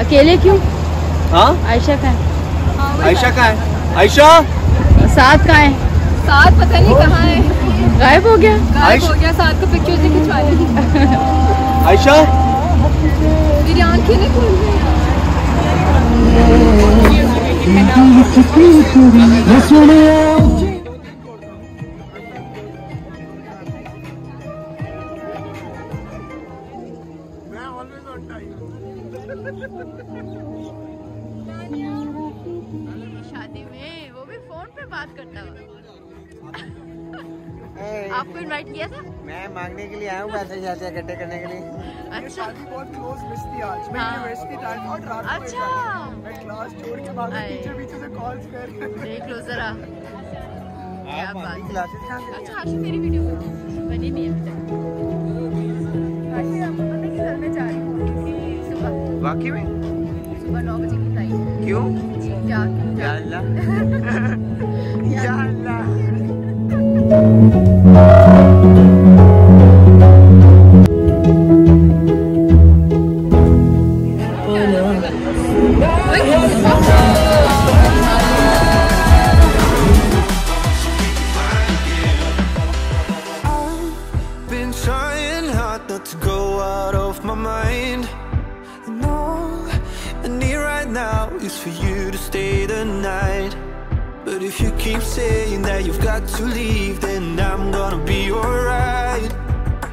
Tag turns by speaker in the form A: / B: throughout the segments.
A: अकेले क्यों?
B: हाँ?
A: आयशा का है।
B: आयशा कहाँ है? आयशा?
A: साथ का है?
C: साथ पता नहीं कहाँ है।
A: गायब हो गया।
C: गायब हो गया साथ को पिक्चर्स ही खिंचवा रहे
B: आयशा?
C: मेरी आँखें नहीं खुल रही
A: शादी में वो भी फ़ोन पे बात करता हुआ। आपको इनवाइट किया था?
D: मैं मांगने के लिए आया हूँ पैसे जाते इकट्ठे करने के लिए।
A: अच्छा।
E: बहुत क्लोज मिस थी आज। मैं
A: हाँ।
E: यूनिवर्सिटी टाइम और रात को
A: अच्छा।
E: मैं क्लास छोड़ के भागा। पीछे पीछे से कॉल्स कर
A: देख लो जरा क्या बात है। अच्छा आशी मेरी वीडियो बनी नहीं है
D: वाकई में
A: सुबह नौ बजे की फ़्लाइट
D: क्यों
A: क्या
D: या अल्लाह या अल्लाह
F: now is for you to stay the night. But if you keep saying that you've got to leave, then I'm gonna be alright.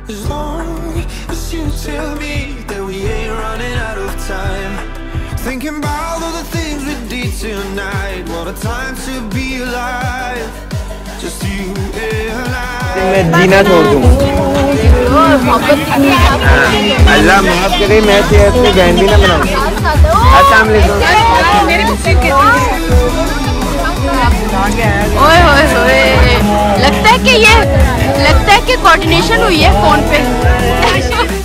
F: As long as you tell me that we ain't running out of time. Thinking about all the things we did tonight. What a time to be alive. Just you and I.
D: मैं जीना छोड़ दूँ अल्लाह माफ करे मैं तेरे अपनी बहन भी ना बनाऊँ अस्सलाम वालेकुम
A: ओए ओए ओए लगता है कि ये लगता है कि कोऑर्डिनेशन हुई है फ़ोन पे।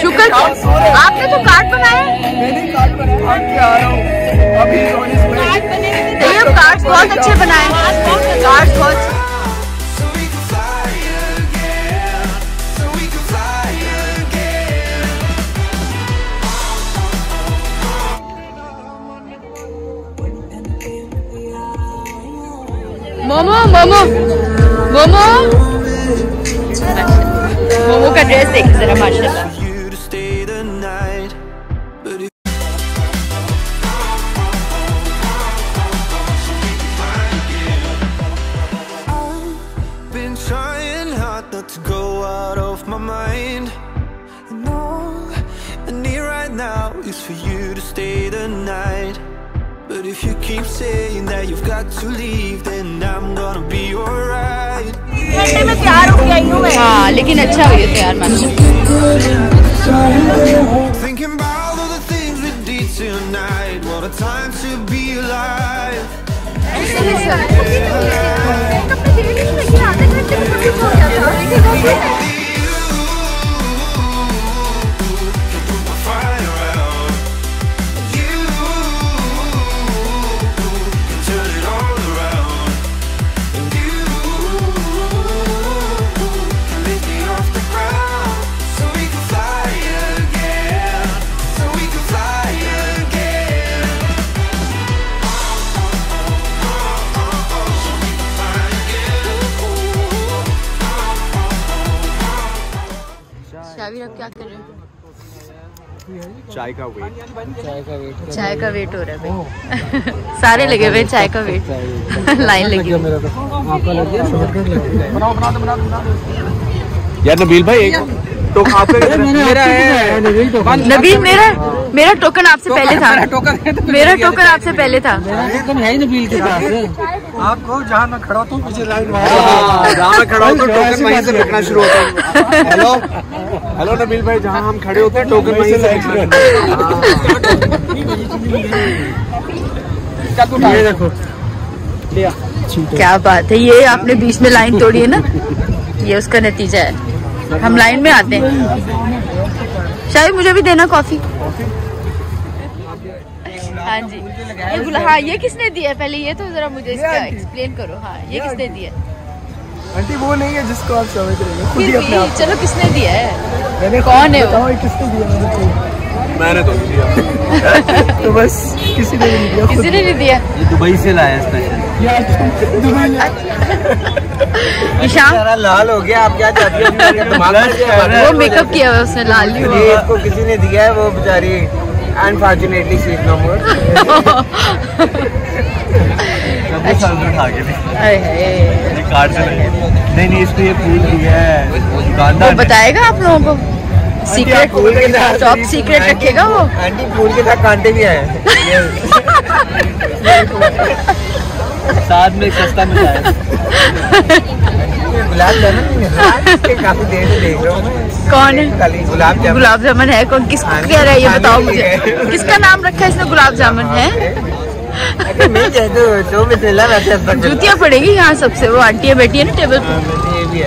A: शुक्र आपने तो कार्ड बनाया।
E: मैंने कार्ड बनाया आ रहा हूँ? अभी
A: कार्ड बहुत अच्छे बनाए कार्ड बहुत. मोमो मोमो मोमो। मोमो का ड्रेस देखिए जरा माशाल्लाह।
F: if you keep saying that you've got to leave, then I'm gonna be alright.
A: हाँ लेकिन अच्छा हुई है तैयार माशाल्लाह क्या कर रहे हो?
B: चाय का वेट
A: चाय का वेट हो। रहा है भाई। सारे लगे हुए चाय का वेट लाइन लगी है।
E: दो
B: यार नबील भाई एक तो आपका मेरा है।
A: नबील मेरा मेरा टोकन आपसे पहले था। मेरा टोकन आपसे पहले था।
E: आपको जहाँ मैं खड़ा हूँ पीछे लाइन
B: हाँ, जहाँ मैं खड़ा हूँ तो टोकन वहीं से फेंकना शुरू होता है। हेलो नबील भाई जहाँ हम खड़े होते हैं टोकन वहीं से
E: ये देखो
A: क्या बात है ये आपने बीच में लाइन तोड़ी है ना ये उसका नतीजा है हम लाइन में आते हैं शायद मुझे भी देना कॉफ़ी हाँ जी ये गुला हाँ ये किसने दिया है? पहले ये तो जरा मुझे इसका एक्सप्लेन करो हाँ ये किसने दिया
E: आंटी वो नहीं है जिसको आप समझ रहे हैं ही
A: चलो किसने दिया है
E: मैंने
A: कौन है
E: बताओ किसने दिया मैंने तो?
B: मैंने तो दिया।
E: तो बस किसी ने नहीं दिया
A: किसी ने नहीं दिया?
D: ये दुबई से लाया स्पेशल
E: यार दुबई
A: ईशान
D: सारा लाल हो गया आप क्या चाहती हो
A: वो मेकअप किया हुआ है उसने लाल ही
D: ये इसको किसी ने दिया है वो बेचारी unfortunately she is no more उठा के
A: हाय हाय
D: कार्ड से नहीं। नहीं इसको ये फूल दिया है दुकानदार
A: बताएगा आप लोगों को? सीक्रेट
D: फूल के साथ
A: टॉप सीक्रेट रखेगा वो?
D: आंटी फूल के साथ कांटे भी आए साथ में सस्ता मिठाई गुलाब जामुन है। काफ़ी देर से देख रहा हूँ
A: कौन है?
D: गुलाब जामुन।
A: गुलाब जामुन है? कौन किसको
D: हाँ,
A: कह रहा है ये
D: हाँ,
A: बताओ मुझे? किसका नाम रखा है इसने गुलाब जामुन है?
D: तो अब तक
A: जूतियाँ पड़ेगी यहाँ सबसे वो आंटी है बैठी है ना टेबल पे।
D: ये भी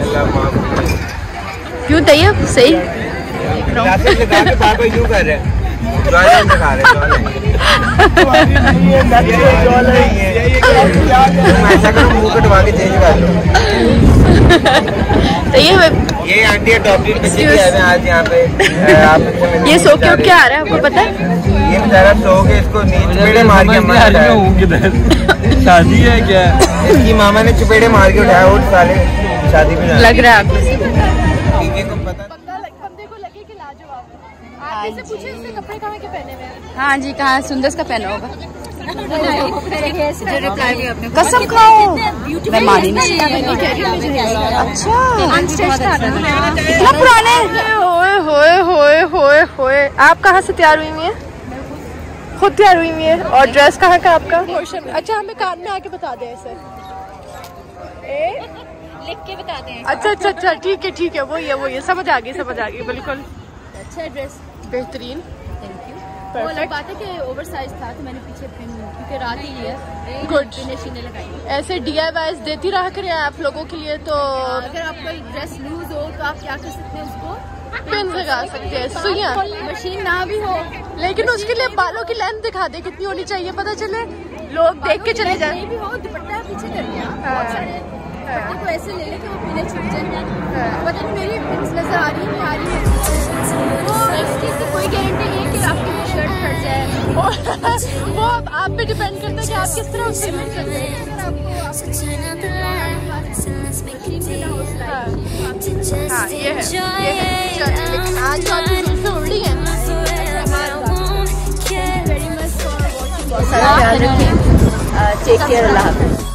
D: अल्लाह माफ़ करे।
A: क्यों तैयब सही? देख रहा हूँ।
D: ग्लासेस लगा के पापा यूँ के ये आंटी है टॉप लीड पीछे आए हैं आज यहाँ पे आप
A: ये सो के क्या आ रहा है आपको पता है?
D: ये बेचारा सो के इसको नींद चपेड़े मार के अम्मा
B: शादी है क्या?
D: इसकी मामा ने चुपेड़े मार के उठाया उठ साले शादी में
A: लग रहा है आपको।
D: है तुम पता
C: बंदे को लगे कि लाजवाब आप इससे पूछे उसने कपड़े कहाँ के पहने हुए हैं?
A: हाँ जी कहाँ सुंदर का पहना होगा। कसम खाओ। मैं मानी नहीं। अच्छा। इतना पुराने होए होए होए होए होए। आप कहाँ से तैयार हुई हुई हैं खुद तैयार हुई हुई है और ड्रेस कहाँ का आपका?
C: अच्छा हमें कान में आके बता दें इसे लिख के बता दें।
A: अच्छा अच्छा अच्छा ठीक है ठीक है। वही है वही है समझ आ गई समझ आ गई बिल्कुल।
C: अच्छा ड्रेस
A: बेहतरीन।
C: यू वो अलग बात है कि ओवर साइज़ था तो मैंने पीछे क्योंकि रात ही लिया।
A: Good.
C: फिनिशिंग लगाई।
A: ऐसे डी आई देती रहा करें आप लोगों के लिए तो
C: अगर आपका ड्रेस लूज हो तो आप क्या कर सकते हैं उसको?
A: पिन लगा सकते हैं। सुइयाँ।
C: मशीन ना भी हो।
A: लेकिन उसके लिए बालों की लेंथ दिखा दे कितनी होनी चाहिए पता चले? लोग देख के चले जाए।
C: भी हो दुपट्टा पीछे कर सारे को ऐसे ले ले कि वो पीले छुप जाए। पता नहीं मेरी नज़र आ रही है आ रही है। वो इस चीज़ की कोई गारंटी नहीं है कि आपकी शर्ट फट जाए
A: वो अब आप पे डिपेंड करता है कि आप किस तरह उससे यूज़ करते हैं हाँ ये है ये है लेकिन आज जो आपकी जुल्फे उड़ रही हैं बहुत सारा ख्याल रखें टेक केयर अल्लाह हाफिज़